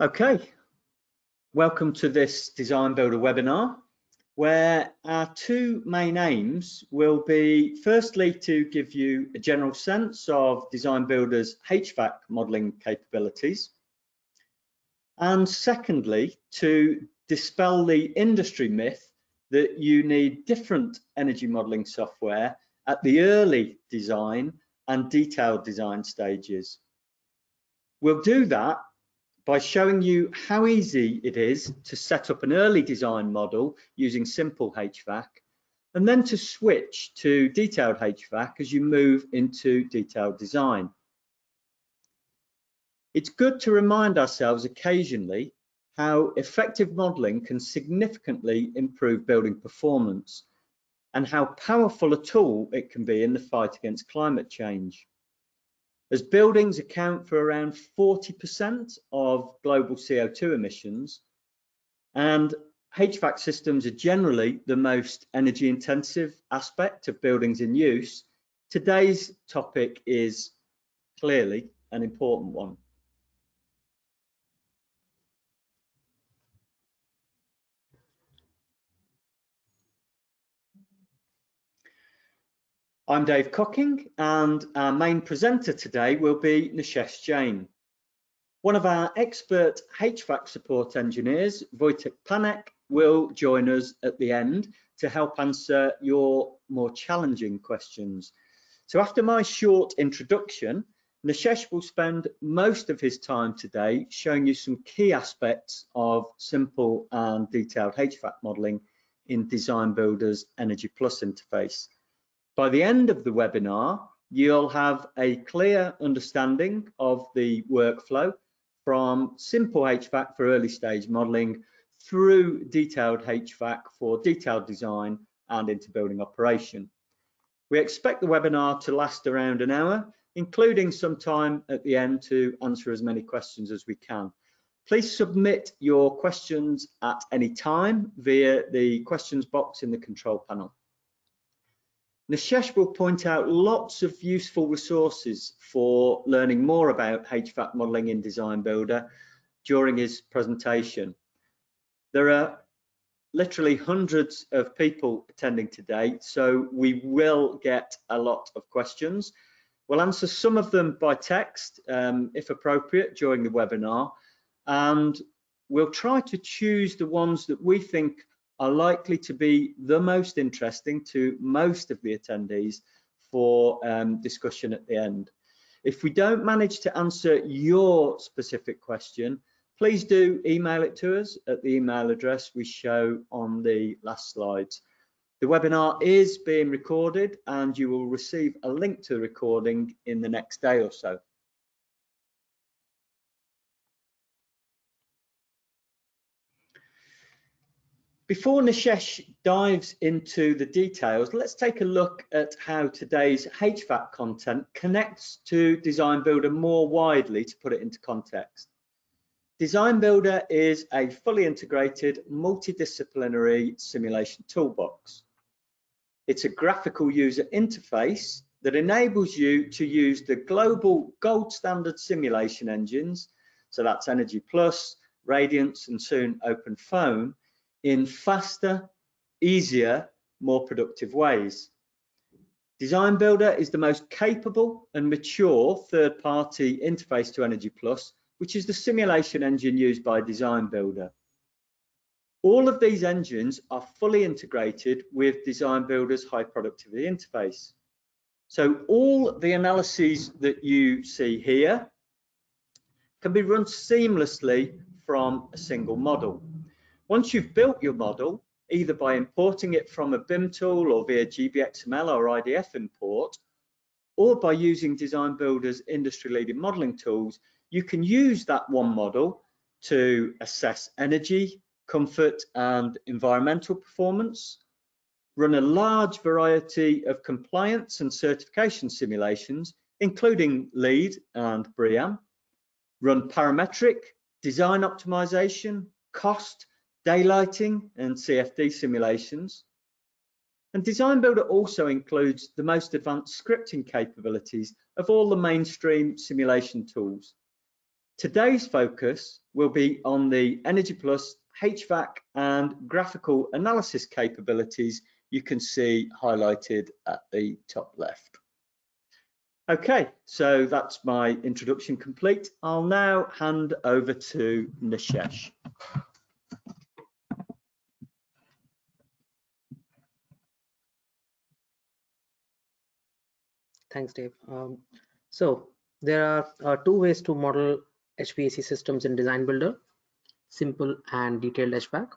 Okay, welcome to this Design Builder webinar, where our two main aims will be firstly to give you a general sense of Design Builder's HVAC modelling capabilities, and secondly, to dispel the industry myth that you need different energy modelling software at the early design and detailed design stages. We'll do that by showing you how easy it is to set up an early design model using simple HVAC and then to switch to detailed HVAC as you move into detailed design. It's good to remind ourselves occasionally how effective modelling can significantly improve building performance and how powerful a tool it can be in the fight against climate change as buildings account for around 40% of global CO2 emissions and HVAC systems are generally the most energy intensive aspect of buildings in use, today's topic is clearly an important one. I'm Dave Cocking and our main presenter today will be Nishesh Jain. One of our expert HVAC support engineers, Wojtek Panek, will join us at the end to help answer your more challenging questions. So after my short introduction, Nishesh will spend most of his time today showing you some key aspects of simple and detailed HVAC modelling in Design Builder's Energy Plus interface. By the end of the webinar, you'll have a clear understanding of the workflow from simple HVAC for early stage modelling through detailed HVAC for detailed design and into building operation. We expect the webinar to last around an hour, including some time at the end to answer as many questions as we can. Please submit your questions at any time via the questions box in the control panel. Nishesh will point out lots of useful resources for learning more about HVAC modelling in Design Builder during his presentation. There are literally hundreds of people attending today, so we will get a lot of questions. We'll answer some of them by text, um, if appropriate, during the webinar, and we'll try to choose the ones that we think are likely to be the most interesting to most of the attendees for um, discussion at the end. If we don't manage to answer your specific question, please do email it to us at the email address we show on the last slides. The webinar is being recorded and you will receive a link to the recording in the next day or so. Before Nishesh dives into the details, let's take a look at how today's HVAC content connects to Design Builder more widely to put it into context. Design Builder is a fully integrated multidisciplinary simulation toolbox. It's a graphical user interface that enables you to use the global gold standard simulation engines, so that's Energy Plus, Radiance, and soon OpenFOAM, in faster, easier, more productive ways. Design Builder is the most capable and mature third-party interface to Energy Plus, which is the simulation engine used by Design Builder. All of these engines are fully integrated with Design Builder's high productivity interface. So all the analyses that you see here can be run seamlessly from a single model. Once you've built your model, either by importing it from a BIM tool or via GBXML or IDF import, or by using Design Builder's industry-leading modeling tools, you can use that one model to assess energy, comfort, and environmental performance, run a large variety of compliance and certification simulations, including LEED and BREEAM, run parametric, design optimization, cost, daylighting and CFD simulations. And Design Builder also includes the most advanced scripting capabilities of all the mainstream simulation tools. Today's focus will be on the Energy Plus HVAC and graphical analysis capabilities you can see highlighted at the top left. Okay, so that's my introduction complete. I'll now hand over to Nishesh. Thanks, Dave. Um, so there are uh, two ways to model HVAC systems in Design Builder, simple and detailed HVAC.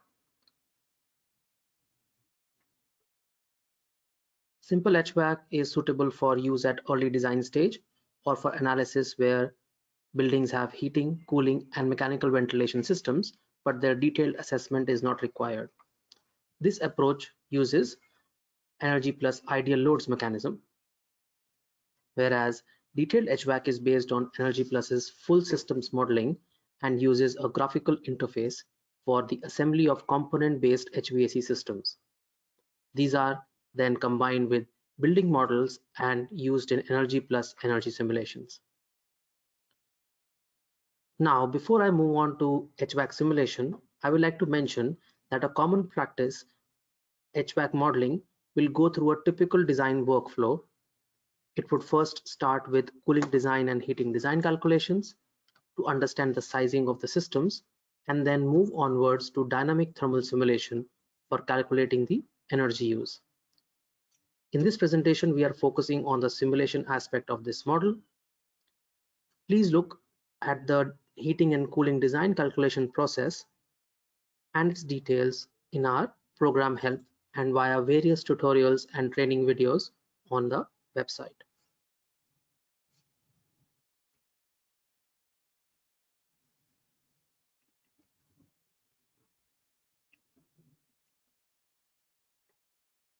Simple HVAC is suitable for use at early design stage or for analysis where buildings have heating, cooling, and mechanical ventilation systems, but their detailed assessment is not required. This approach uses energy plus ideal loads mechanism, whereas detailed HVAC is based on Energy Plus's full systems modeling and uses a graphical interface for the assembly of component-based HVAC systems. These are then combined with building models and used in Energy Plus energy simulations. Now, before I move on to HVAC simulation, I would like to mention that a common practice HVAC modeling will go through a typical design workflow. It would first start with cooling design and heating design calculations to understand the sizing of the systems and then move onwards to dynamic thermal simulation for calculating the energy use. In this presentation, we are focusing on the simulation aspect of this model. Please look at the heating and cooling design calculation process and its details in our program help and via various tutorials and training videos on the website.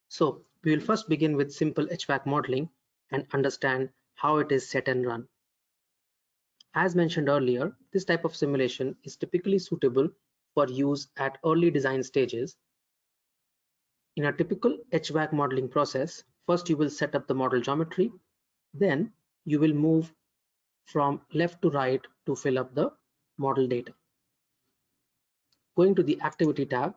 So we will first begin with simple HVAC modeling and understand how it is set and run. As mentioned earlier, this type of simulation is typically suitable for use at early design stages. In a typical HVAC modeling process, first you will set up the model geometry, then you will move from left to right to fill up the model data. Going to the activity tab,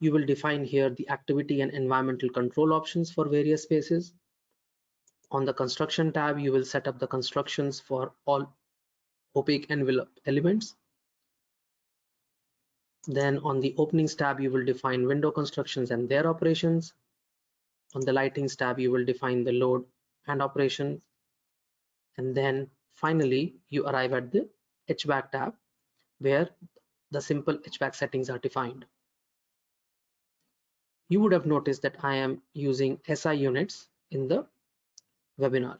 you will define here the activity and environmental control options for various spaces. On the construction tab, you will set up the constructions for all opaque envelope elements. Then on the openings tab, you will define window constructions and their operations. On the lightings tab, you will define the load and operation. And then finally, you arrive at the HVAC tab where the simple HVAC settings are defined you would have noticed that I am using SI units in the webinar.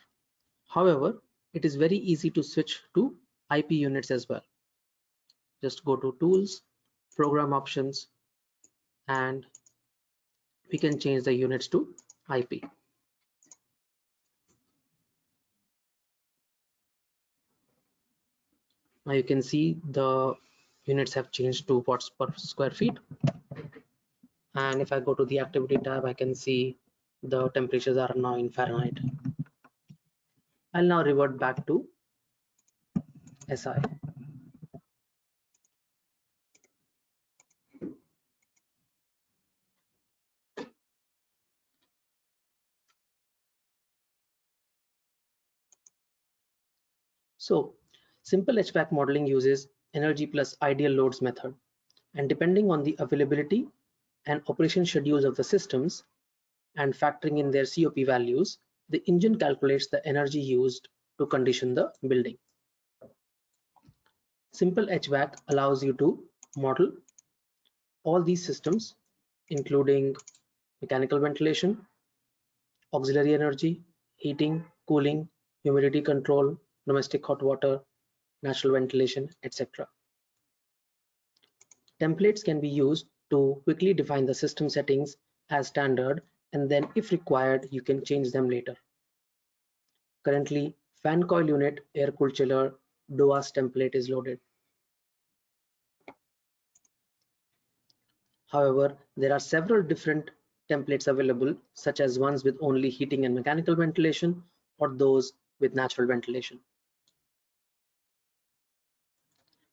However, it is very easy to switch to IP units as well. Just go to tools, program options, and we can change the units to IP. Now you can see the units have changed to watts per square feet. And if I go to the activity tab I can see the temperatures are now in Fahrenheit. I'll now revert back to SI So simple HVAC modeling uses energy plus ideal loads method and depending on the availability and operation schedules of the systems and factoring in their COP values, the engine calculates the energy used to condition the building. Simple HVAC allows you to model all these systems, including mechanical ventilation, auxiliary energy, heating, cooling, humidity control, domestic hot water, natural ventilation, etc. Templates can be used to quickly define the system settings as standard and then if required you can change them later. Currently fan coil unit air cooled chiller DOAS template is loaded. However, there are several different templates available such as ones with only heating and mechanical ventilation or those with natural ventilation.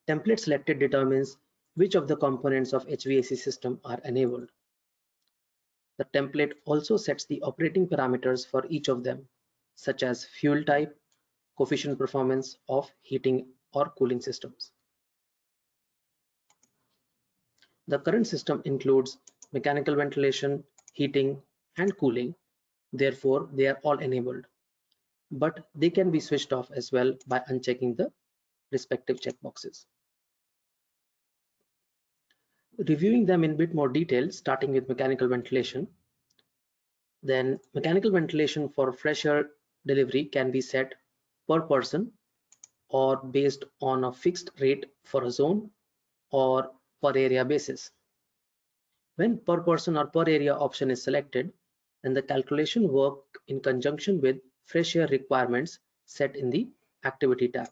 Template selected determines which of the components of HVAC system are enabled. The template also sets the operating parameters for each of them, such as fuel type, coefficient performance of heating or cooling systems. The current system includes mechanical ventilation, heating, and cooling. Therefore, they are all enabled, but they can be switched off as well by unchecking the respective checkboxes. Reviewing them in bit more detail, starting with mechanical ventilation, then mechanical ventilation for fresh air delivery can be set per person or based on a fixed rate for a zone or per area basis. When per person or per area option is selected, then the calculation work in conjunction with fresh air requirements set in the activity tab.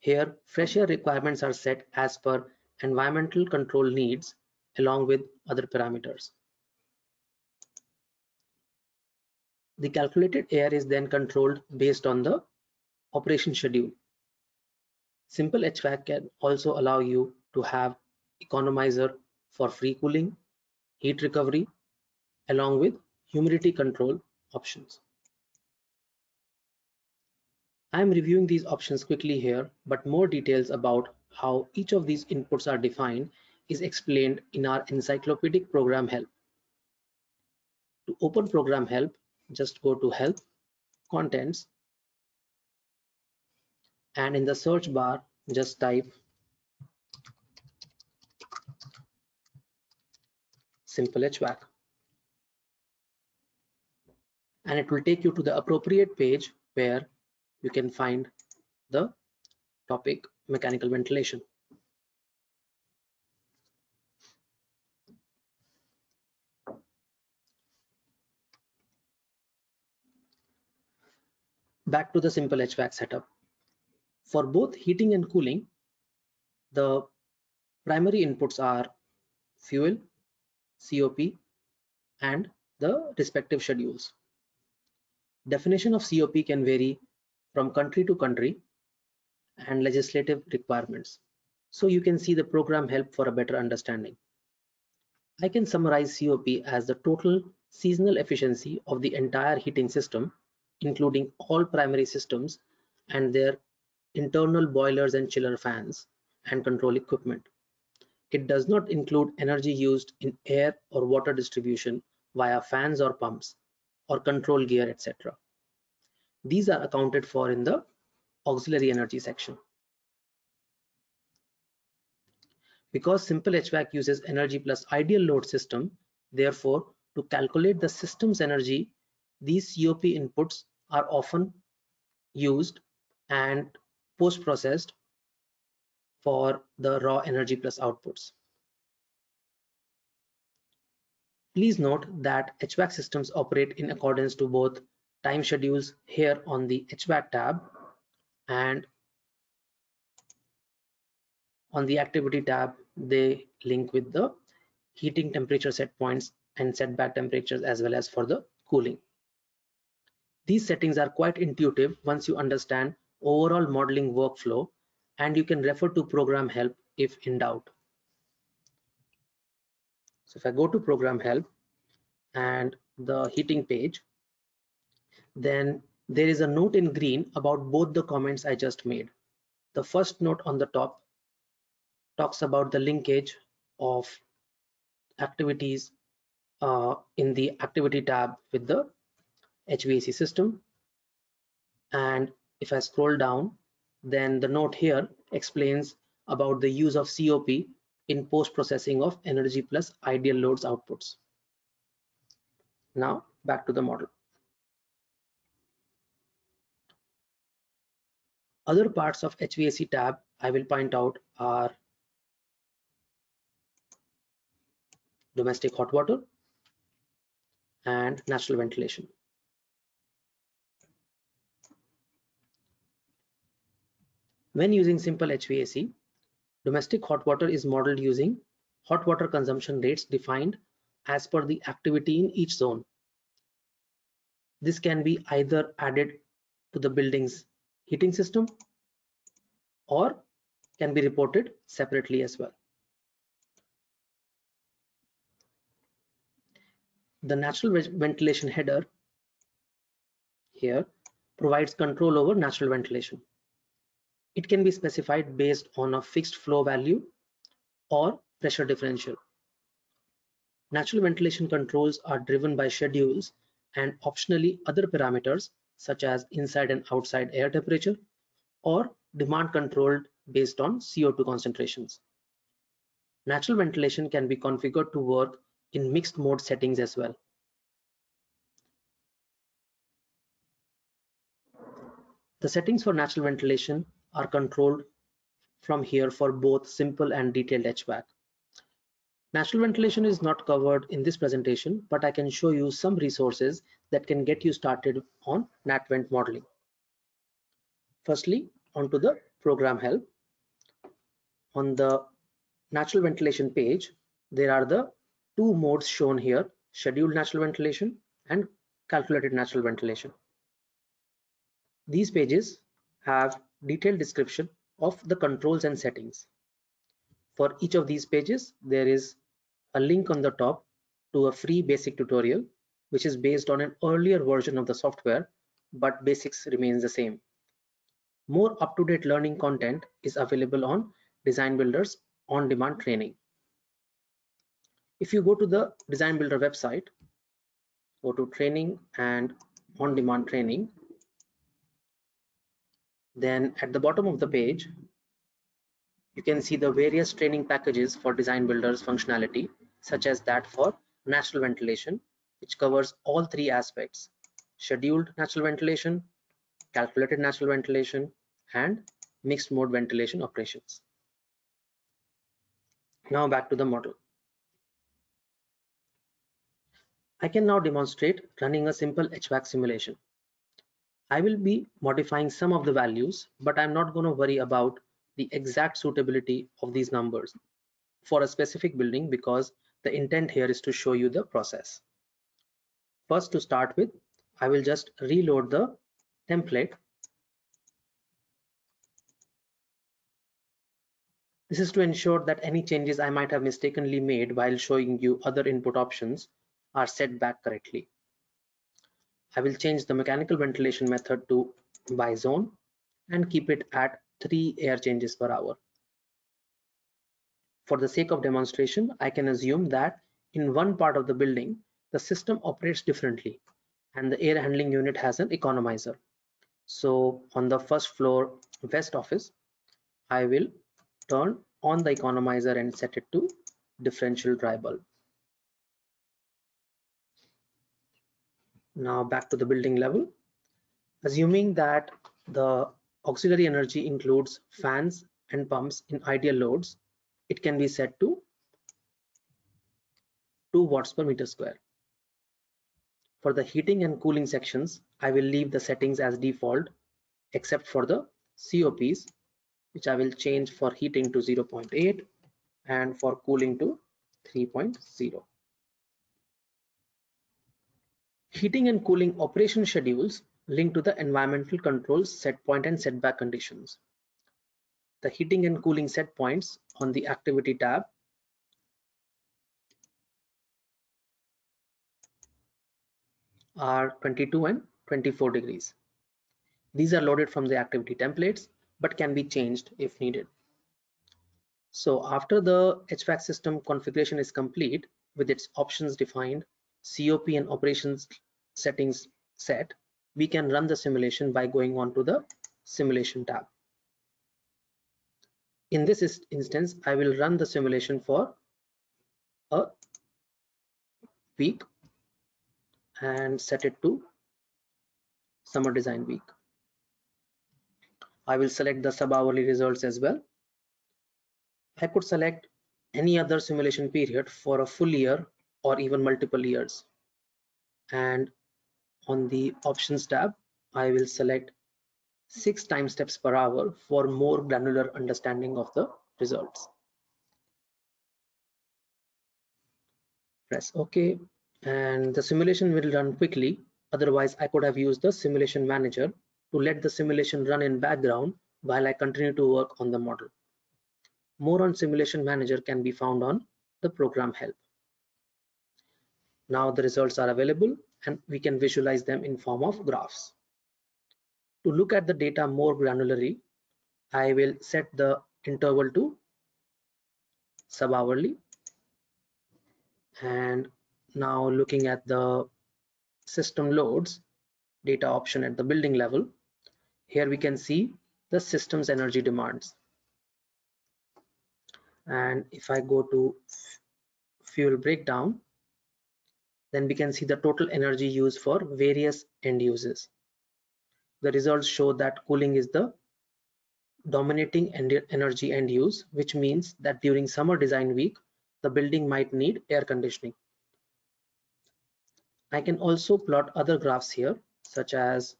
Here, fresh air requirements are set as per environmental control needs along with other parameters. The calculated air is then controlled based on the operation schedule. Simple HVAC can also allow you to have economizer for free cooling, heat recovery, along with humidity control options. I am reviewing these options quickly here, but more details about how each of these inputs are defined is explained in our encyclopedic program help. To open program help, just go to help, contents, and in the search bar, just type simple HVAC. And it will take you to the appropriate page where you can find the topic mechanical ventilation. Back to the simple HVAC setup. For both heating and cooling, the primary inputs are fuel, COP, and the respective schedules. Definition of COP can vary from country to country and legislative requirements. So you can see the program help for a better understanding. I can summarize COP as the total seasonal efficiency of the entire heating system, including all primary systems and their internal boilers and chiller fans and control equipment. It does not include energy used in air or water distribution via fans or pumps or control gear, etc. These are accounted for in the auxiliary energy section. Because simple HVAC uses energy plus ideal load system, therefore, to calculate the system's energy, these COP inputs are often used and post-processed for the raw energy plus outputs. Please note that HVAC systems operate in accordance to both time schedules here on the HVAC tab and on the activity tab they link with the heating temperature set points and setback temperatures as well as for the cooling. These settings are quite intuitive once you understand overall modeling workflow and you can refer to program help if in doubt. So if I go to program help and the heating page, then there is a note in green about both the comments I just made. The first note on the top talks about the linkage of activities uh, in the activity tab with the HVAC system. And if I scroll down, then the note here explains about the use of COP in post-processing of energy plus ideal loads outputs. Now back to the model. Other parts of HVAC tab I will point out are domestic hot water and natural ventilation. When using simple HVAC, domestic hot water is modeled using hot water consumption rates defined as per the activity in each zone. This can be either added to the building's heating system or can be reported separately as well. The natural ventilation header here provides control over natural ventilation. It can be specified based on a fixed flow value or pressure differential. Natural ventilation controls are driven by schedules and optionally other parameters such as inside and outside air temperature or demand controlled based on CO2 concentrations. Natural ventilation can be configured to work in mixed mode settings as well. The settings for natural ventilation are controlled from here for both simple and detailed HVAC. Natural ventilation is not covered in this presentation, but I can show you some resources that can get you started on NatVent modeling. Firstly, onto the program help. On the natural ventilation page, there are the two modes shown here, scheduled natural ventilation and calculated natural ventilation. These pages have detailed description of the controls and settings. For each of these pages, there is a link on the top to a free basic tutorial, which is based on an earlier version of the software, but basics remains the same. More up-to-date learning content is available on Design Builder's on-demand training. If you go to the Design Builder website, go to training and on-demand training, then at the bottom of the page, you can see the various training packages for Design Builder's functionality, such as that for natural ventilation, which covers all three aspects, scheduled natural ventilation, calculated natural ventilation, and mixed mode ventilation operations. Now back to the model. I can now demonstrate running a simple HVAC simulation. I will be modifying some of the values, but I'm not going to worry about the exact suitability of these numbers for a specific building because the intent here is to show you the process. First to start with, I will just reload the template. This is to ensure that any changes I might have mistakenly made while showing you other input options are set back correctly. I will change the mechanical ventilation method to by zone and keep it at three air changes per hour. For the sake of demonstration, I can assume that in one part of the building, the system operates differently and the air handling unit has an economizer. So on the first floor west office, I will turn on the economizer and set it to differential dry bulb. Now back to the building level. Assuming that the auxiliary energy includes fans and pumps in ideal loads, it can be set to 2 watts per meter square. For the heating and cooling sections, I will leave the settings as default, except for the COPs, which I will change for heating to 0.8 and for cooling to 3.0. Heating and cooling operation schedules link to the environmental controls set point and setback conditions. The heating and cooling set points on the activity tab are 22 and 24 degrees. These are loaded from the activity templates but can be changed if needed. So after the HVAC system configuration is complete with its options defined, COP and operations settings set, we can run the simulation by going on to the simulation tab. In this instance, I will run the simulation for a week and set it to summer design week. I will select the sub hourly results as well. I could select any other simulation period for a full year or even multiple years. And on the options tab, I will select six time steps per hour for more granular understanding of the results. Press OK and the simulation will run quickly. Otherwise, I could have used the simulation manager to let the simulation run in background while I continue to work on the model. More on Simulation Manager can be found on the program help. Now the results are available and we can visualize them in form of graphs. To look at the data more granularly, I will set the interval to sub-hourly. And now looking at the system loads data option at the building level, here we can see the system's energy demands. And if I go to fuel breakdown, then we can see the total energy used for various end uses. The results show that cooling is the dominating energy end use, which means that during summer design week, the building might need air conditioning. I can also plot other graphs here, such as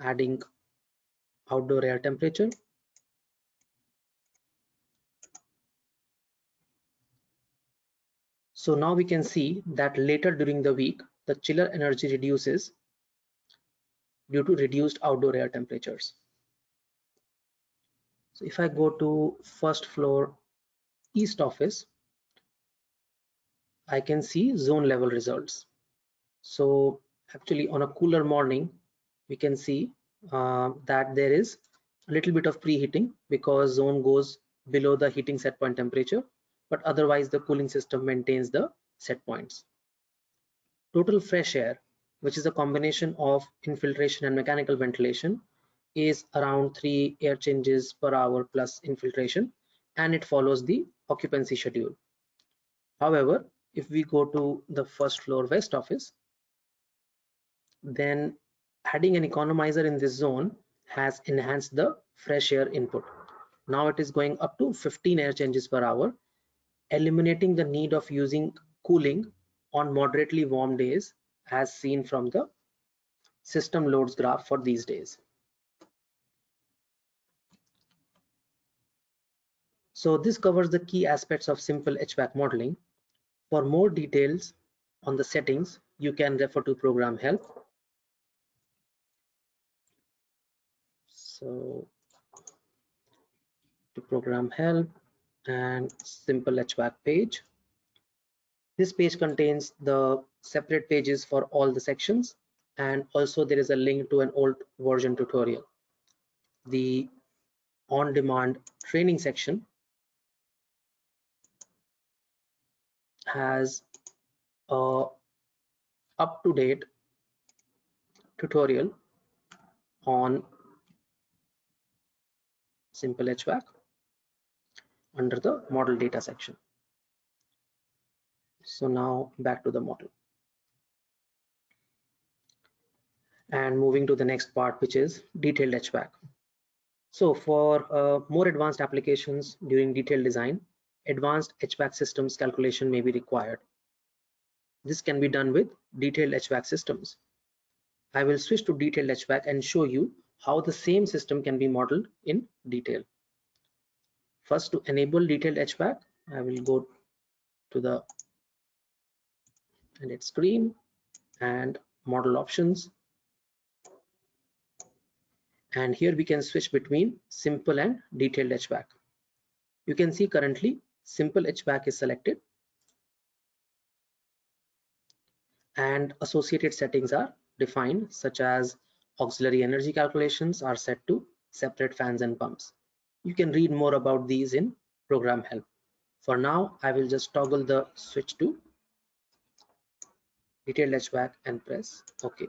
adding outdoor air temperature So now we can see that later during the week, the chiller energy reduces due to reduced outdoor air temperatures. So if I go to first floor east office, I can see zone level results. So actually on a cooler morning, we can see uh, that there is a little bit of preheating because zone goes below the heating set point temperature but otherwise the cooling system maintains the set points. Total fresh air, which is a combination of infiltration and mechanical ventilation, is around three air changes per hour plus infiltration, and it follows the occupancy schedule. However, if we go to the first floor west office, then adding an economizer in this zone has enhanced the fresh air input. Now it is going up to 15 air changes per hour eliminating the need of using cooling on moderately warm days as seen from the system loads graph for these days. So this covers the key aspects of simple HVAC modeling. For more details on the settings, you can refer to program help. So to program help, and simple HVAC page. This page contains the separate pages for all the sections and also there is a link to an old version tutorial. The on-demand training section has a up-to-date tutorial on simple HVAC under the model data section. So now back to the model. And moving to the next part, which is detailed HVAC. So for uh, more advanced applications during detailed design, advanced HVAC systems calculation may be required. This can be done with detailed HVAC systems. I will switch to detailed HVAC and show you how the same system can be modeled in detail. First to enable detailed HVAC, I will go to the edit screen and model options. And here we can switch between simple and detailed HVAC. You can see currently simple HVAC is selected and associated settings are defined such as auxiliary energy calculations are set to separate fans and pumps. You can read more about these in program help. For now, I will just toggle the switch to detailed HVAC and press OK.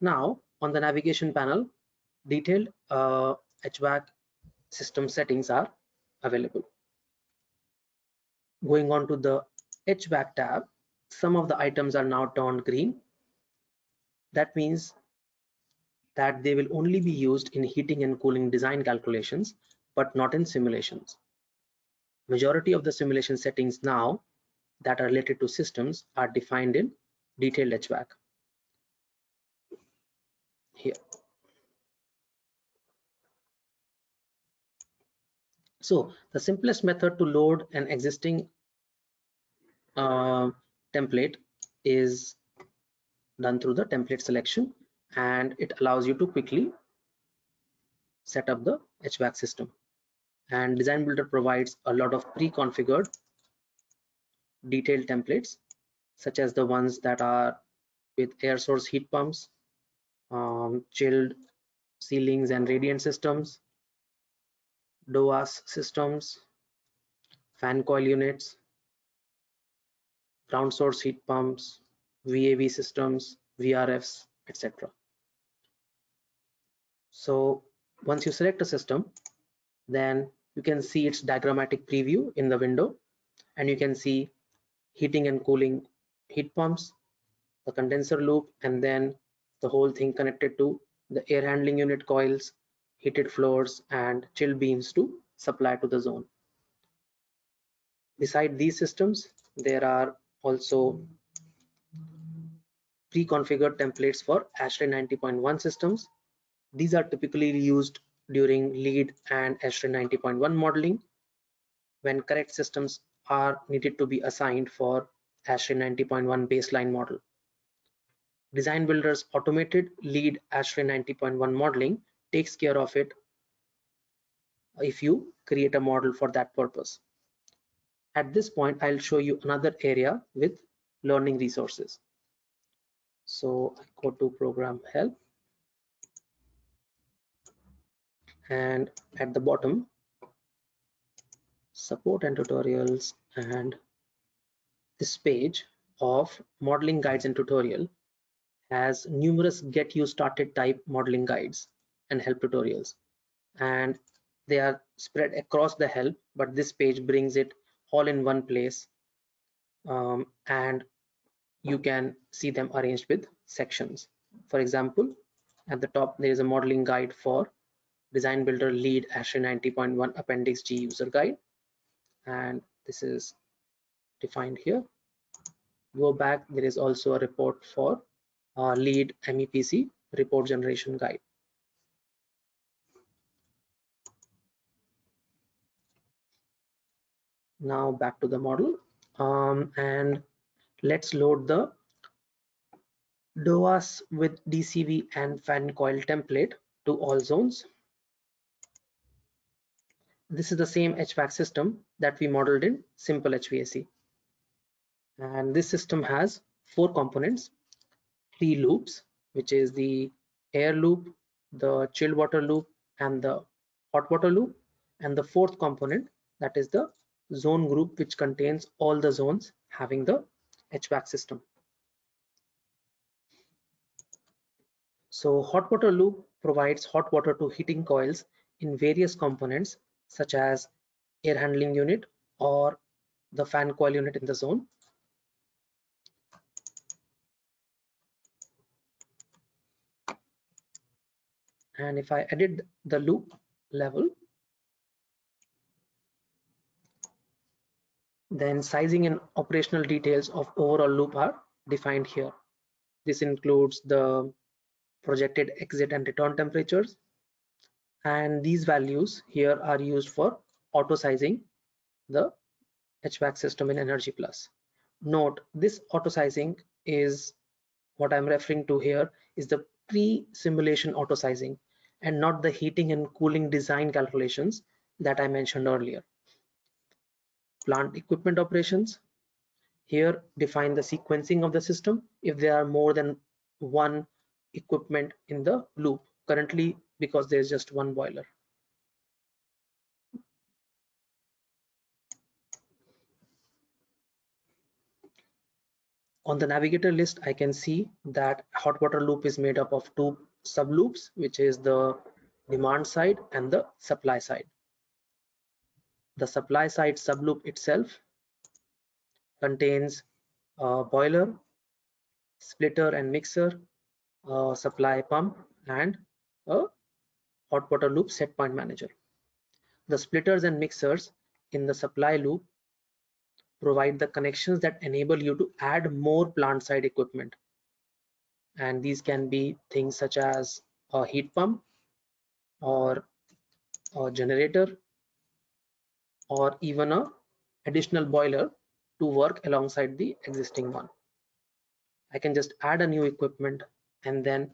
Now on the navigation panel, detailed uh, HVAC system settings are available. Going on to the HVAC tab, some of the items are now turned green. That means that they will only be used in heating and cooling design calculations, but not in simulations. Majority of the simulation settings now that are related to systems are defined in detailed HVAC. Here. So the simplest method to load an existing uh, template is done through the template selection and it allows you to quickly set up the HVAC system. And Design Builder provides a lot of pre-configured detailed templates, such as the ones that are with air source heat pumps, um, chilled ceilings and radiant systems, DOAS systems, fan coil units, ground source heat pumps, VAV systems, VRFs, etc. So once you select a system, then you can see its diagrammatic preview in the window and you can see heating and cooling heat pumps, the condenser loop, and then the whole thing connected to the air handling unit coils, heated floors, and chill beams to supply to the zone. Beside these systems, there are also pre-configured templates for ASHRAE 90.1 systems. These are typically used during LEED and ASHRAE 90.1 modeling when correct systems are needed to be assigned for ASHRAE 90.1 baseline model. Design Builder's automated LEED ASHRAE 90.1 modeling takes care of it if you create a model for that purpose. At this point, I'll show you another area with learning resources. So I go to program help. And at the bottom support and tutorials and this page of modeling guides and tutorial has numerous get you started type modeling guides and help tutorials. And they are spread across the help but this page brings it all in one place. Um, and you can see them arranged with sections. For example at the top there is a modeling guide for design builder LEED ASHRAE 90.1 appendix g user guide. And this is defined here. Go back there is also a report for uh, LEED mepc report generation guide. Now back to the model. Um, and let's load the DOAS with DCV and fan coil template to all zones. This is the same HVAC system that we modeled in simple HVAC. And this system has four components, three loops, which is the air loop, the chilled water loop, and the hot water loop. And the fourth component, that is the zone group, which contains all the zones having the HVAC system. So hot water loop provides hot water to heating coils in various components such as air handling unit or the fan coil unit in the zone. And if I edit the loop level, then sizing and operational details of overall loop are defined here. This includes the projected exit and return temperatures. And these values here are used for auto sizing the HVAC system in Energy Plus. Note this auto sizing is what I'm referring to here is the pre-simulation auto sizing and not the heating and cooling design calculations that I mentioned earlier. Plant equipment operations. Here define the sequencing of the system if there are more than one equipment in the loop currently because there's just one boiler on the navigator list i can see that hot water loop is made up of two sub loops which is the demand side and the supply side the supply side sub loop itself contains a boiler splitter and mixer uh, supply pump and a hot water loop set point manager. The splitters and mixers in the supply loop provide the connections that enable you to add more plant side equipment. And these can be things such as a heat pump or a generator or even a additional boiler to work alongside the existing one. I can just add a new equipment and then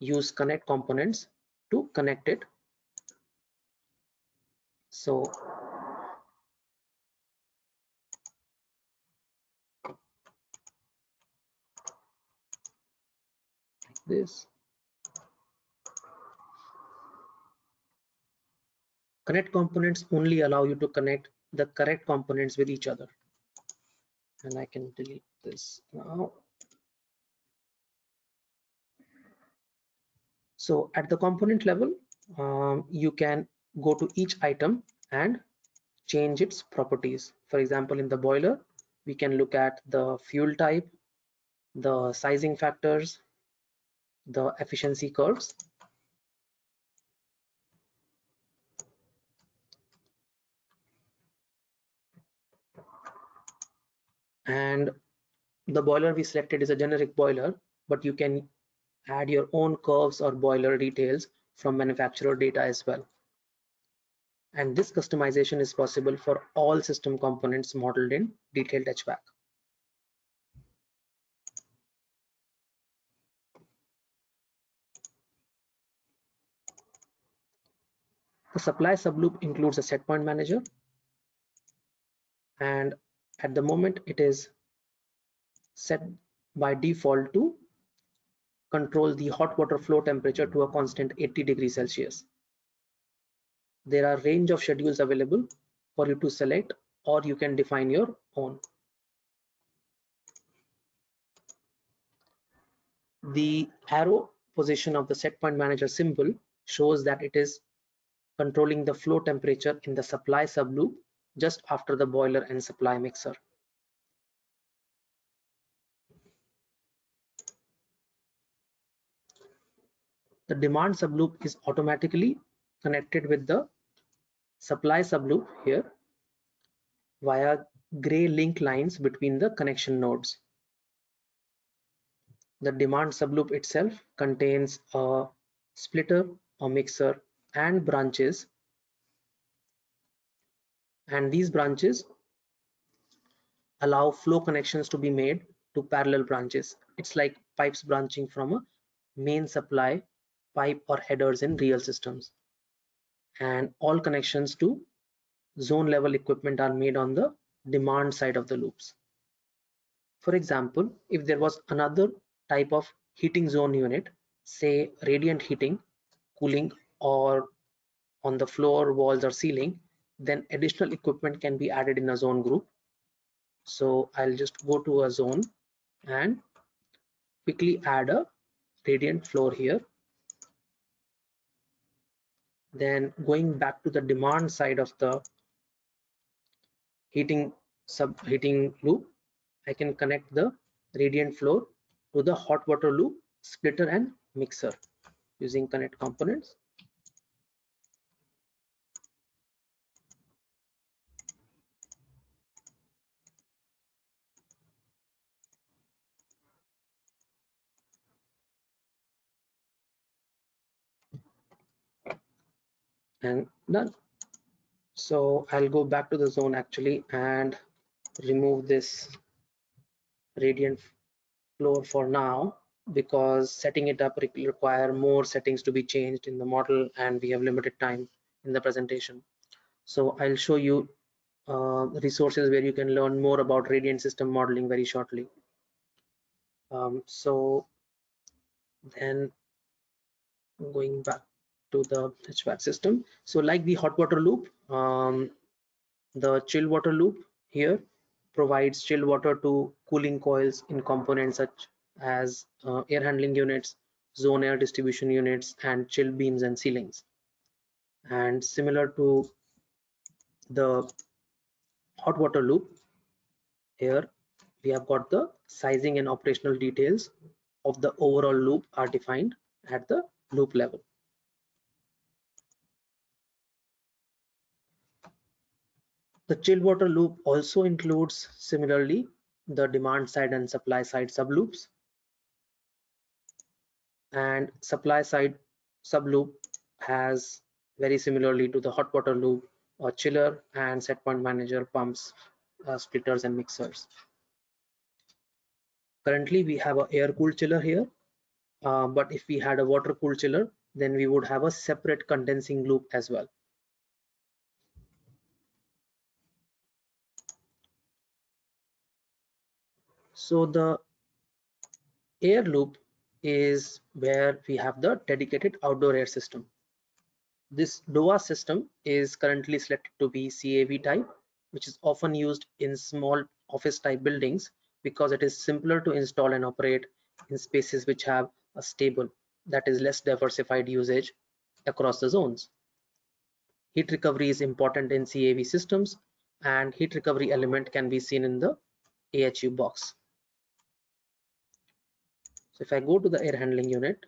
use connect components to connect it. So this connect components only allow you to connect the correct components with each other. And I can delete this now. So at the component level um, you can go to each item and change its properties. For example in the boiler we can look at the fuel type the sizing factors the efficiency curves. And the boiler we selected is a generic boiler, but you can add your own curves or boiler details from manufacturer data as well. And this customization is possible for all system components modeled in detailed HVAC. The supply subloop includes a set point manager. And at the moment it is set by default to control the hot water flow temperature to a constant 80 degrees Celsius. There are range of schedules available for you to select or you can define your own. The arrow position of the set point manager symbol shows that it is controlling the flow temperature in the supply subloop just after the boiler and supply mixer. The demand subloop is automatically connected with the supply subloop here via gray link lines between the connection nodes. The demand subloop itself contains a splitter, a mixer, and branches and these branches allow flow connections to be made to parallel branches. It's like pipes branching from a main supply pipe or headers in real systems. And all connections to zone level equipment are made on the demand side of the loops. For example if there was another type of heating zone unit say radiant heating cooling or on the floor, walls or ceiling, then additional equipment can be added in a zone group. So I'll just go to a zone and quickly add a radiant floor here. Then going back to the demand side of the heating sub heating loop, I can connect the radiant floor to the hot water loop, splitter and mixer using connect components. And done so I'll go back to the zone actually and remove this radiant floor for now because setting it up require more settings to be changed in the model and we have limited time in the presentation. So I'll show you uh, resources where you can learn more about radiant system modeling very shortly. Um, so then going back to the HVAC system. So like the hot water loop, um, the chill water loop here provides chill water to cooling coils in components such as uh, air handling units, zone air distribution units, and chill beams and ceilings. And similar to the hot water loop, here we have got the sizing and operational details of the overall loop are defined at the loop level. The chill water loop also includes similarly the demand side and supply side subloops. And supply side subloop has very similarly to the hot water loop a chiller and set point manager pumps, uh, splitters and mixers. Currently we have a air cooled chiller here Uh, but if we had a water cooled chiller, then we would have a separate condensing loop as well. So the air loop is where we have the dedicated outdoor air system. This DOA system is currently selected to be CAV type, which is often used in small office type buildings because it is simpler to install and operate in spaces which have a stable, that is less diversified usage across the zones. Heat recovery is important in CAV systems and heat recovery element can be seen in the AHU box. So if I go to the air handling unit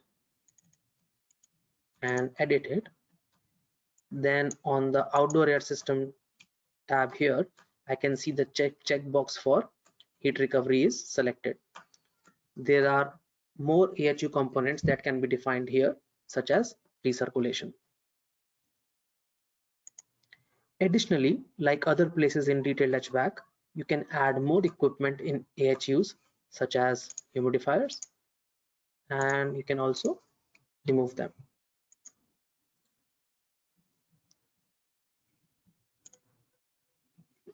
and edit it, then on the outdoor air system tab here, I can see the check checkbox for heat recovery is selected. There are more AHU components that can be defined here, such as recirculation. Additionally, like other places in detailed HVAC, you can add more equipment in AHUs, such as humidifiers, and you can also remove them.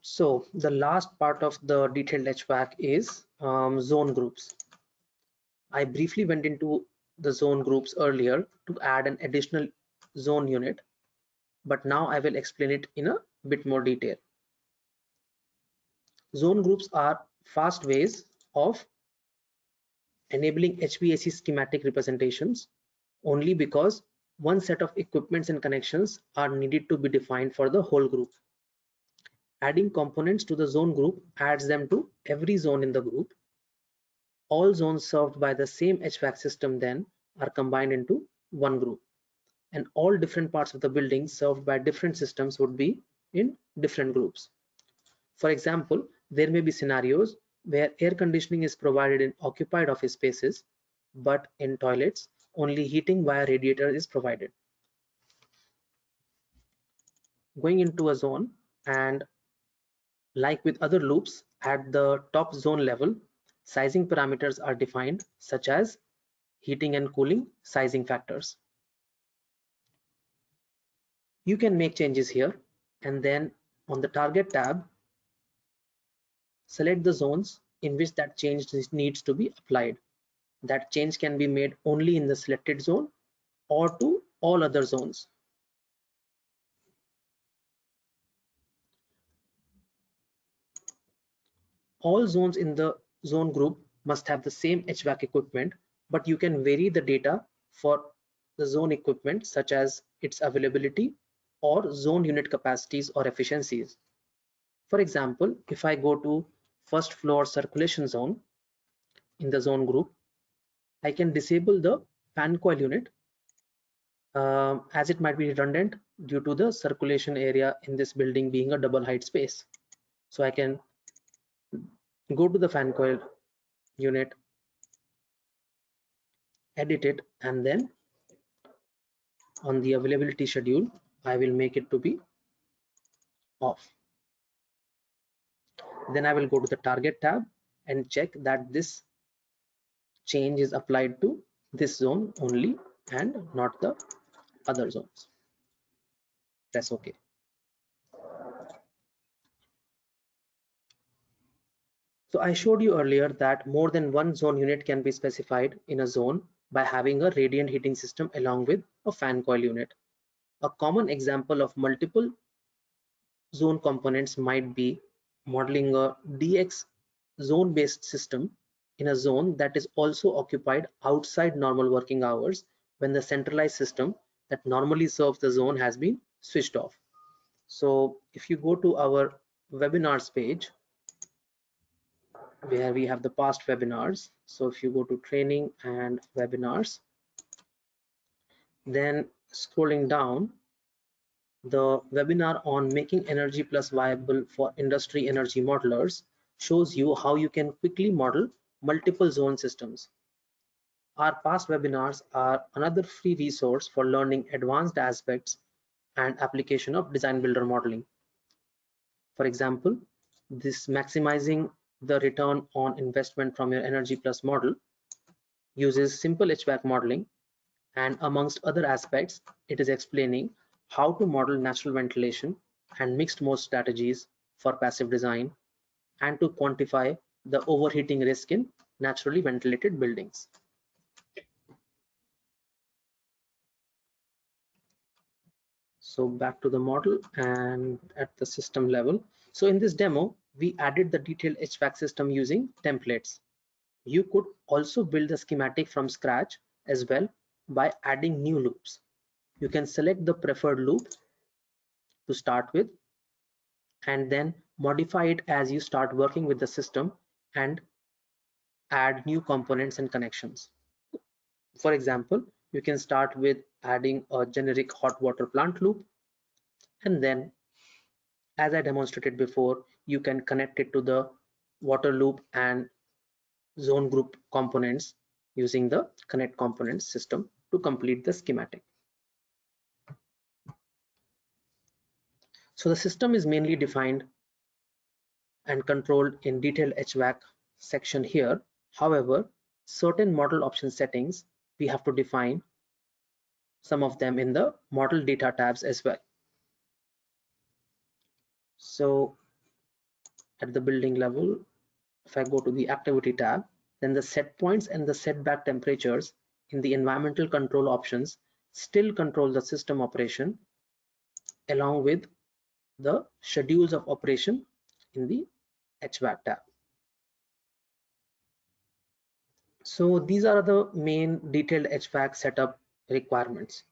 So the last part of the detailed HVAC is um, zone groups. I briefly went into the zone groups earlier to add an additional zone unit, but now I will explain it in a bit more detail. Zone groups are fast ways of enabling HVAC schematic representations only because one set of equipments and connections are needed to be defined for the whole group. Adding components to the zone group adds them to every zone in the group. All zones served by the same HVAC system then are combined into one group. And all different parts of the building served by different systems would be in different groups. For example, there may be scenarios where air conditioning is provided in occupied office spaces, but in toilets, only heating via radiator is provided. Going into a zone and like with other loops at the top zone level, sizing parameters are defined such as heating and cooling sizing factors. You can make changes here and then on the target tab, select the zones in which that change needs to be applied. That change can be made only in the selected zone or to all other zones. All zones in the zone group must have the same HVAC equipment, but you can vary the data for the zone equipment such as its availability or zone unit capacities or efficiencies. For example, if I go to first floor circulation zone in the zone group, I can disable the fan coil unit uh, as it might be redundant due to the circulation area in this building being a double height space. So I can go to the fan coil unit, edit it, and then on the availability schedule, I will make it to be off. Then I will go to the target tab and check that this change is applied to this zone only and not the other zones. Press OK. So I showed you earlier that more than one zone unit can be specified in a zone by having a radiant heating system along with a fan coil unit. A common example of multiple zone components might be modeling a DX zone-based system in a zone that is also occupied outside normal working hours when the centralized system that normally serves the zone has been switched off. So if you go to our webinars page, where we have the past webinars. So if you go to training and webinars, then scrolling down, the webinar on making Energy Plus viable for industry energy modelers shows you how you can quickly model multiple zone systems. Our past webinars are another free resource for learning advanced aspects and application of design builder modeling. For example, this maximizing the return on investment from your energy plus model uses simple HVAC modeling and amongst other aspects, it is explaining how to model natural ventilation and mixed mode strategies for passive design and to quantify the overheating risk in naturally ventilated buildings. So back to the model and at the system level. So in this demo, we added the detailed HVAC system using templates. You could also build the schematic from scratch as well by adding new loops. You can select the preferred loop to start with and then modify it as you start working with the system and add new components and connections. For example, you can start with adding a generic hot water plant loop and then as I demonstrated before you can connect it to the water loop and zone group components using the connect components system to complete the schematic. So the system is mainly defined and controlled in detailed HVAC section here. However, certain model option settings we have to define some of them in the model data tabs as well. So at the building level, if I go to the activity tab, then the set points and the setback temperatures in the environmental control options still control the system operation along with the schedules of operation in the HVAC tab. So these are the main detailed HVAC setup requirements.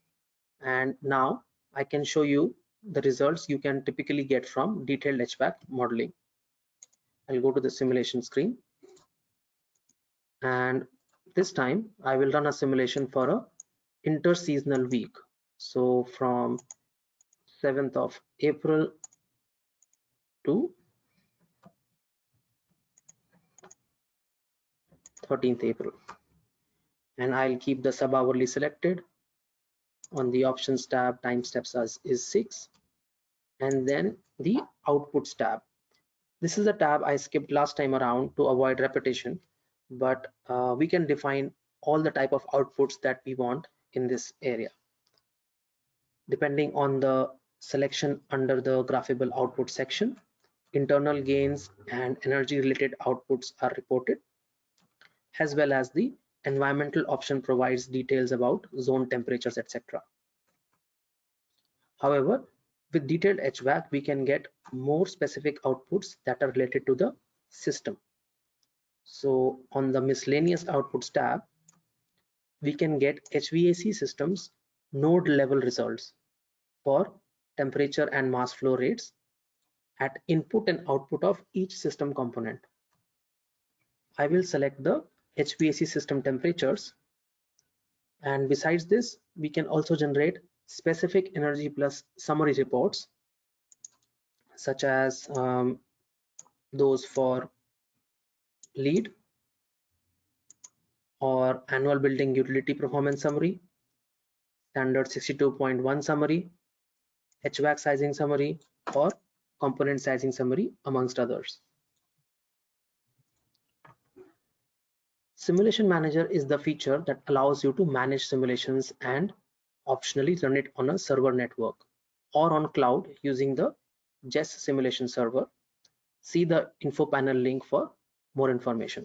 And now I can show you the results you can typically get from detailed HVAC modeling. I'll go to the simulation screen. And this time I will run a simulation for a interseasonal week. So from 7th of April to 13th April. And I'll keep the sub hourly selected. On the options tab time steps as is 6 and then the outputs tab. This is a tab I skipped last time around to avoid repetition but uh, we can define all the type of outputs that we want in this area. Depending on the selection under the graphable output section. Internal gains and energy related outputs are reported as well as the environmental option provides details about zone temperatures etc however with detailed HVAC we can get more specific outputs that are related to the system. So on the miscellaneous outputs tab we can get HVAC systems node level results for temperature and mass flow rates at input and output of each system component. I will select the HVAC system temperatures and besides this we can also generate specific energy plus summary reports such as um, those for LEED or annual building utility performance summary standard 62.1 summary HVAC sizing summary or component sizing summary amongst others. Simulation Manager is the feature that allows you to manage simulations and optionally run it on a server network or on cloud using the JESS simulation server. See the info panel link for more information.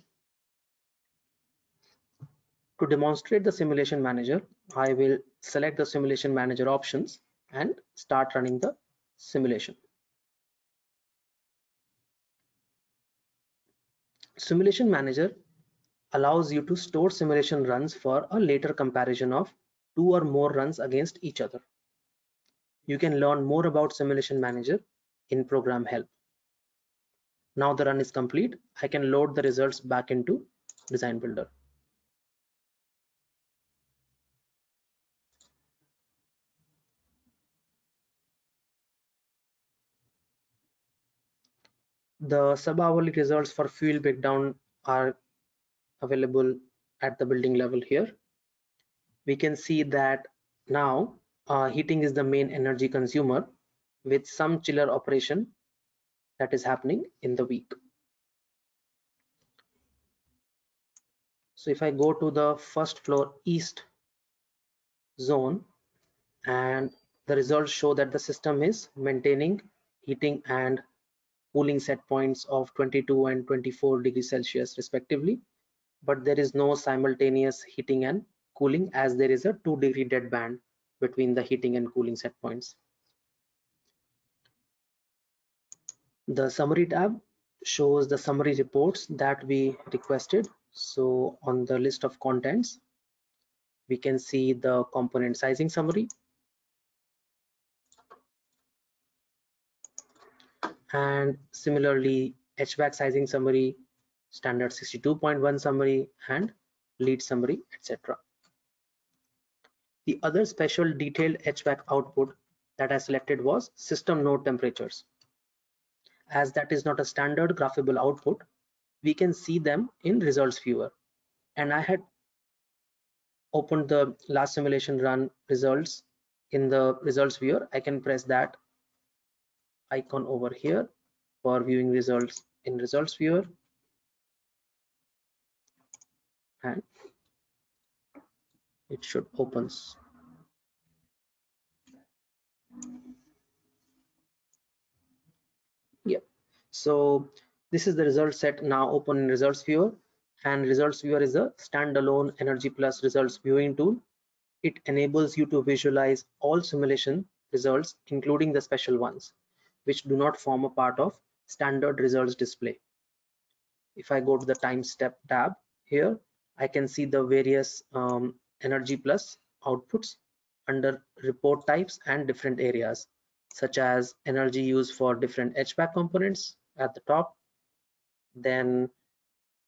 To demonstrate the simulation manager, I will select the simulation manager options and start running the simulation. Simulation Manager allows you to store simulation runs for a later comparison of two or more runs against each other. You can learn more about Simulation Manager in program help. Now the run is complete. I can load the results back into Design Builder. The sub-hourly results for fuel breakdown are available at the building level here. We can see that now uh, heating is the main energy consumer with some chiller operation that is happening in the week. So if I go to the first floor east zone and the results show that the system is maintaining heating and cooling set points of 22 and 24 degrees Celsius respectively, but there is no simultaneous heating and cooling as there is a 2 degree dead band between the heating and cooling set points. The summary tab shows the summary reports that we requested. So on the list of contents, we can see the component sizing summary, and similarly HVAC sizing summary, standard 62.1 summary and LEED summary, etc. The other special detailed HVAC output that I selected was system node temperatures. As that is not a standard graphable output, we can see them in results viewer. And I had opened the last simulation run results in the results viewer. I can press that icon over here for viewing results in results viewer. And it should opens yeah so this is the result set now open in results viewer. And results viewer is a standalone energy plus results viewing tool. It enables you to visualize all simulation results including the special ones which do not form a part of standard results display. If I go to the time step tab here, I can see the various um, energy plus outputs under report types and different areas such as energy used for different HVAC components at the top. Then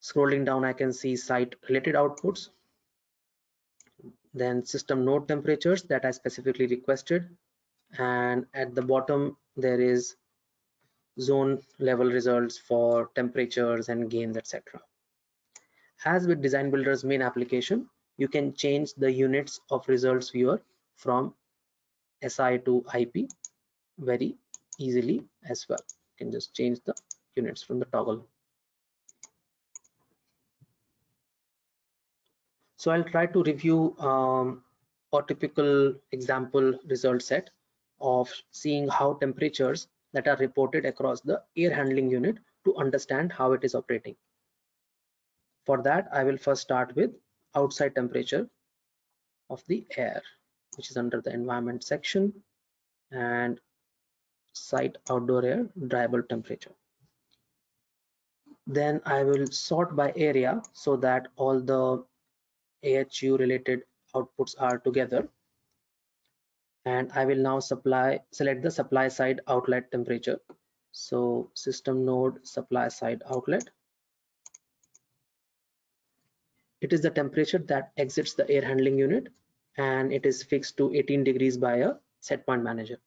scrolling down, I can see site related outputs. Then system node temperatures that I specifically requested. And at the bottom, there is zone level results for temperatures and gains etc as with design builder's main application you can change the units of results viewer from si to ip very easily as well. You can just change the units from the toggle. So i'll try to review um, a typical example result set of seeing how temperatures that are reported across the air handling unit to understand how it is operating. For that, I will first start with outside temperature of the air, which is under the environment section and site outdoor air dry bulb temperature. Then I will sort by area so that all the AHU related outputs are together and I will now supply select the supply side outlet temperature. So system node supply side outlet. It is the temperature that exits the air handling unit and it is fixed to 18 degrees by a set point manager.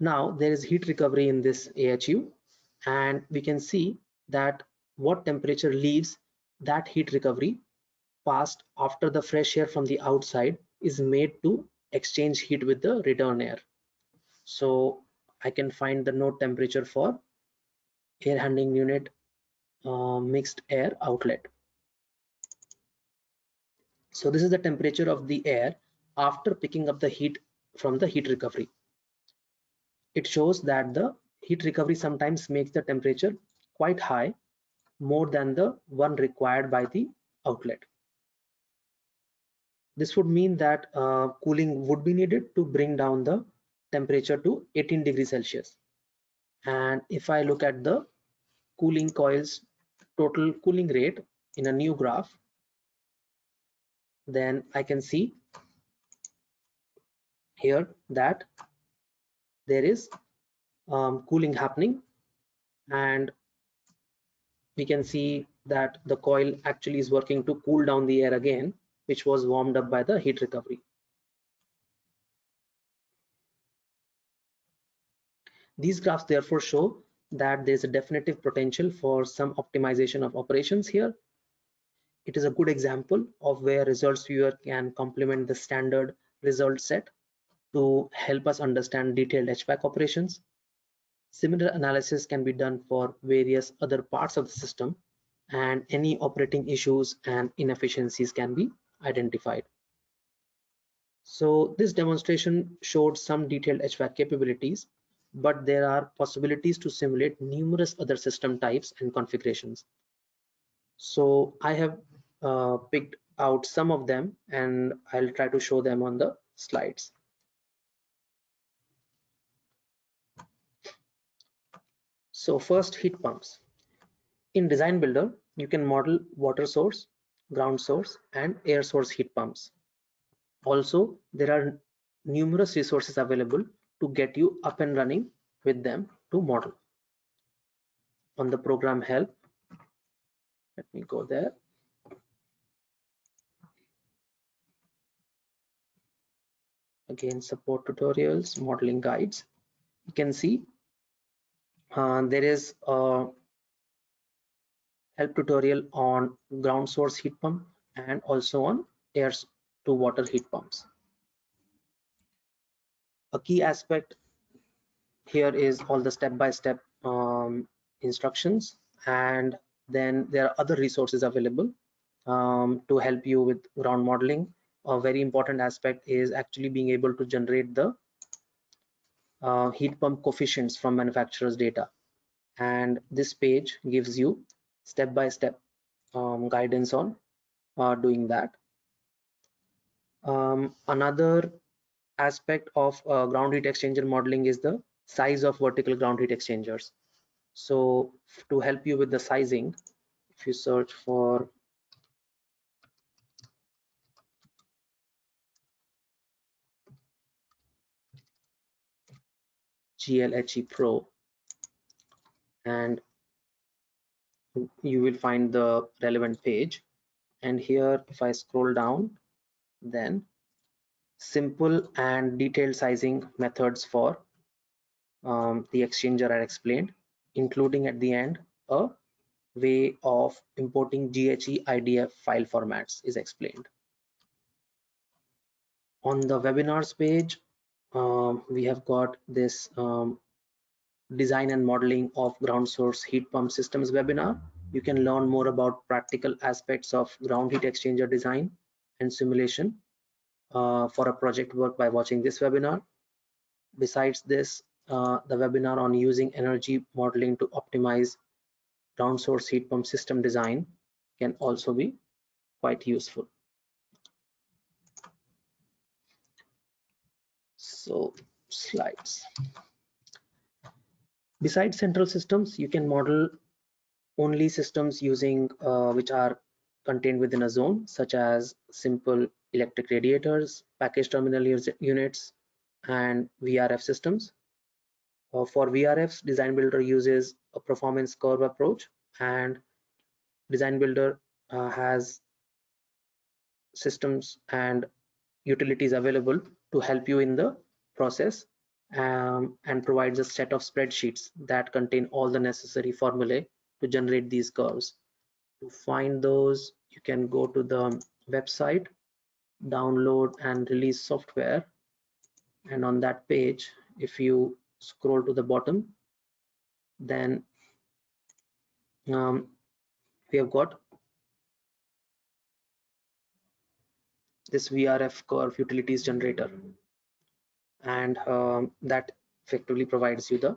Now there is heat recovery in this AHU and we can see that what temperature leaves that heat recovery passed after the fresh air from the outside is made to exchange heat with the return air. So I can find the node temperature for air handling unit uh, mixed air outlet. So this is the temperature of the air after picking up the heat from the heat recovery. It shows that the heat recovery sometimes makes the temperature quite high more than the one required by the outlet this would mean that uh, cooling would be needed to bring down the temperature to 18 degrees Celsius. And if I look at the cooling coils total cooling rate in a new graph, then I can see here that there is um, cooling happening and we can see that the coil actually is working to cool down the air again which was warmed up by the heat recovery. These graphs therefore show that there is a definitive potential for some optimization of operations here. It is a good example of where results viewer can complement the standard result set to help us understand detailed HVAC operations. Similar analysis can be done for various other parts of the system and any operating issues and inefficiencies can be identified. So this demonstration showed some detailed HVAC capabilities, but there are possibilities to simulate numerous other system types and configurations. So I have uh, picked out some of them and I'll try to show them on the slides. So first heat pumps. In Design Builder, you can model water source, ground source and air source heat pumps. Also, there are numerous resources available to get you up and running with them to model. On the program help, let me go there. Again, support tutorials, modeling guides. You can see uh, there is a help tutorial on ground source heat pump and also on air to water heat pumps. A key aspect here is all the step-by-step -step, um, instructions and then there are other resources available um, to help you with ground modeling. A very important aspect is actually being able to generate the uh, heat pump coefficients from manufacturer's data and this page gives you step-by-step um, guidance on uh, doing that. Um, another aspect of uh, ground heat exchanger modeling is the size of vertical ground heat exchangers. So to help you with the sizing if you search for GLHE Pro and you will find the relevant page and here if I scroll down then simple and detailed sizing methods for um, the exchanger are explained including at the end a way of importing GHE IDF file formats is explained. On the webinars page, um, we have got this um, design and modeling of ground source heat pump systems webinar. You can learn more about practical aspects of ground heat exchanger design and simulation uh, for a project work by watching this webinar. Besides this, uh, the webinar on using energy modeling to optimize ground source heat pump system design can also be quite useful. So slides. Besides central systems, you can model only systems using uh, which are contained within a zone, such as simple electric radiators, package terminal units, and VRF systems. Uh, for VRFs, Design Builder uses a performance curve approach and Design Builder uh, has systems and utilities available to help you in the process um, and provides a set of spreadsheets that contain all the necessary formulae to generate these curves. To find those, you can go to the website, download and release software. And on that page, if you scroll to the bottom then um, we have got this VRF curve utilities generator and um, that effectively provides you the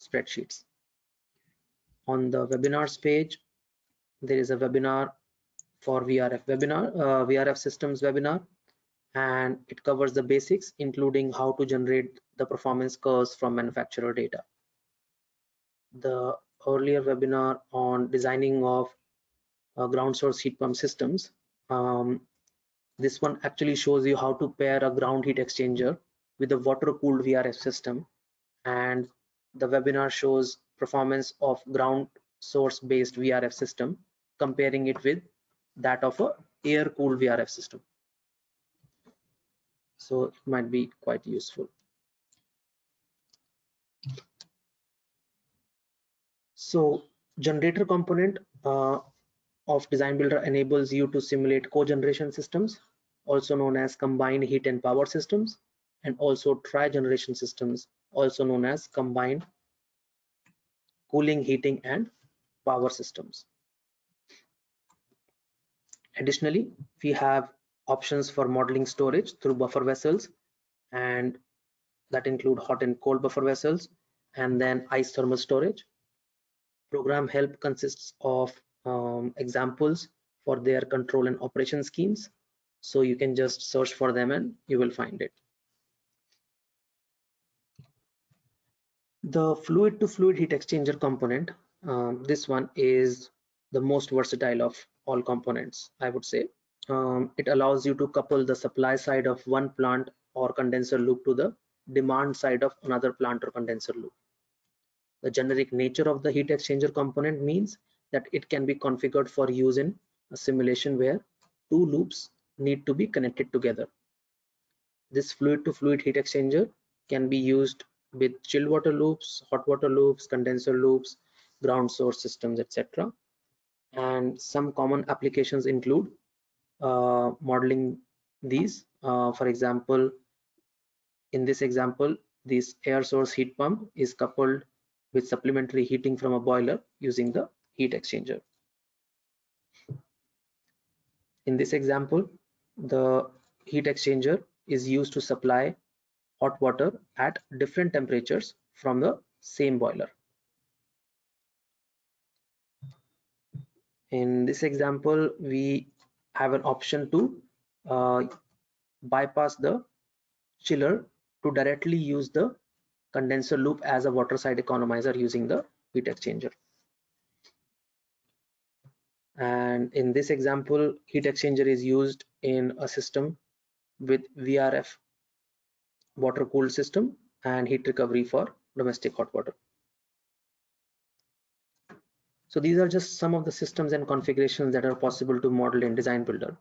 spreadsheets. On the webinars page, there is a webinar for VRF webinar, uh, VRF systems webinar and it covers the basics including how to generate the performance curves from manufacturer data. The earlier webinar on designing of uh, ground source heat pump systems, um, this one actually shows you how to pair a ground heat exchanger with a water cooled VRF system and the webinar shows performance of ground source based VRF system comparing it with that of a air cooled VRF system. So it might be quite useful. So generator component uh, of design builder enables you to simulate cogeneration systems also known as combined heat and power systems and also tri-generation systems also known as combined cooling heating and power systems Additionally, we have options for modeling storage through buffer vessels and that include hot and cold buffer vessels and then ice thermal storage. Program help consists of um, examples for their control and operation schemes. So you can just search for them and you will find it. The fluid to fluid heat exchanger component, um, this one is the most versatile of all components, I would say. Um, it allows you to couple the supply side of one plant or condenser loop to the demand side of another plant or condenser loop. The generic nature of the heat exchanger component means that it can be configured for use in a simulation where two loops need to be connected together. This fluid to fluid heat exchanger can be used with chilled water loops, hot water loops, condenser loops, ground source systems, etc. And some common applications include uh, modeling these. Uh, for example, in this example, this air source heat pump is coupled with supplementary heating from a boiler using the heat exchanger. In this example, the heat exchanger is used to supply hot water at different temperatures from the same boiler. In this example, we have an option to uh, bypass the chiller to directly use the condenser loop as a water side economizer using the heat exchanger. And in this example, heat exchanger is used in a system with VRF water cooled system and heat recovery for domestic hot water. So these are just some of the systems and configurations that are possible to model in Design Builder.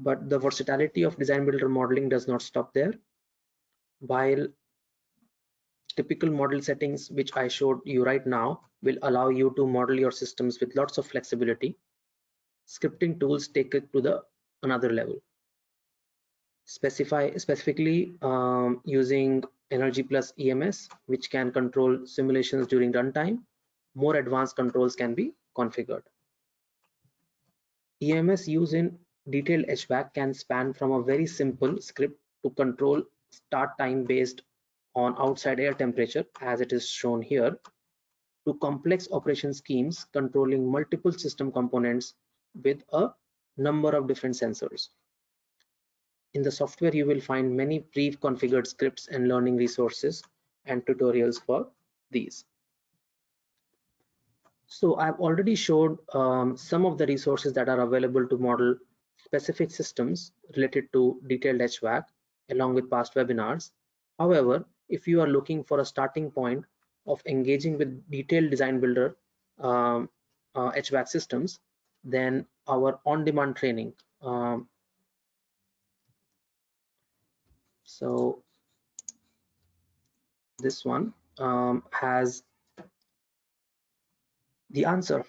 But the versatility of Design Builder modeling does not stop there. While typical model settings, which I showed you right now, will allow you to model your systems with lots of flexibility, scripting tools take it to the another level specify specifically um, using energy plus ems which can control simulations during runtime. More advanced controls can be configured. Ems used in detailed hvac can span from a very simple script to control start time based on outside air temperature as it is shown here to complex operation schemes controlling multiple system components with a number of different sensors in the software, you will find many pre-configured scripts and learning resources and tutorials for these. So I've already showed um, some of the resources that are available to model specific systems related to detailed HVAC along with past webinars. However, if you are looking for a starting point of engaging with detailed design builder um, uh, HVAC systems, then our on-demand training um, so this one um, has the answer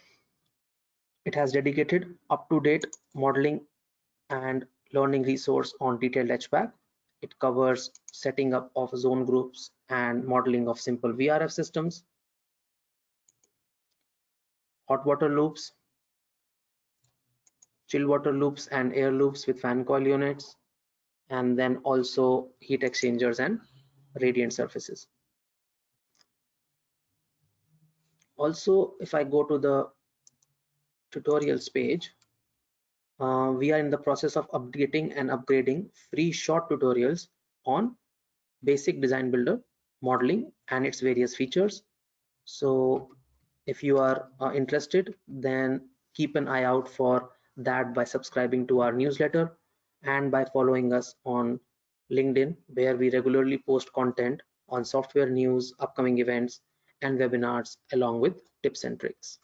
it has dedicated up-to-date modeling and learning resource on detailed HVAC. It covers setting up of zone groups and modeling of simple VRF systems, hot water loops, chill water loops and air loops with fan coil units, and then also heat exchangers and radiant surfaces. Also, if I go to the tutorials page, uh, we are in the process of updating and upgrading free short tutorials on basic design builder modeling and its various features. So if you are uh, interested, then keep an eye out for that by subscribing to our newsletter and by following us on LinkedIn, where we regularly post content on software news, upcoming events, and webinars, along with tips and tricks.